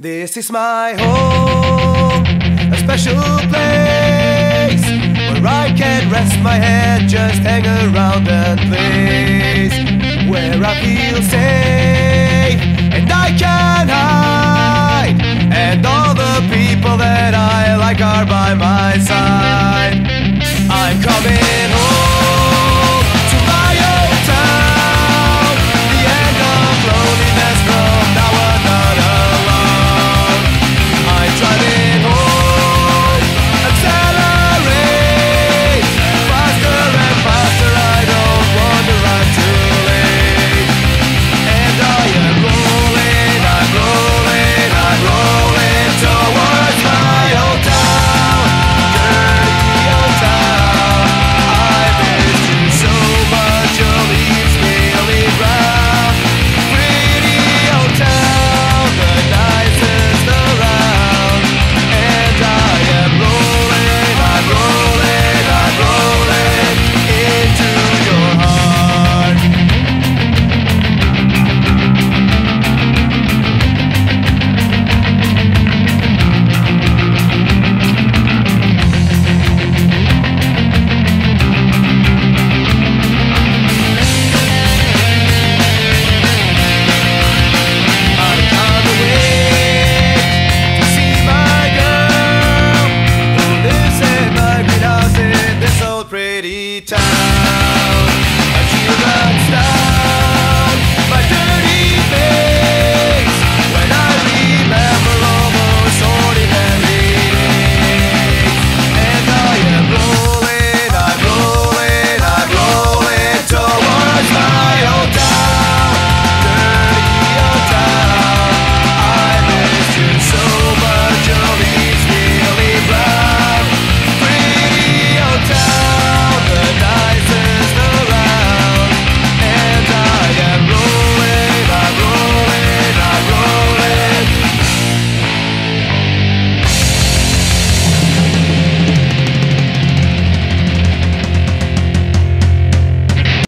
This is my home, a special place where I can rest my head, just hang around and place where I feel safe.